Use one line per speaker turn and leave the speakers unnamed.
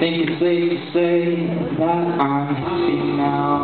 think it's safe to say that I'm happy now.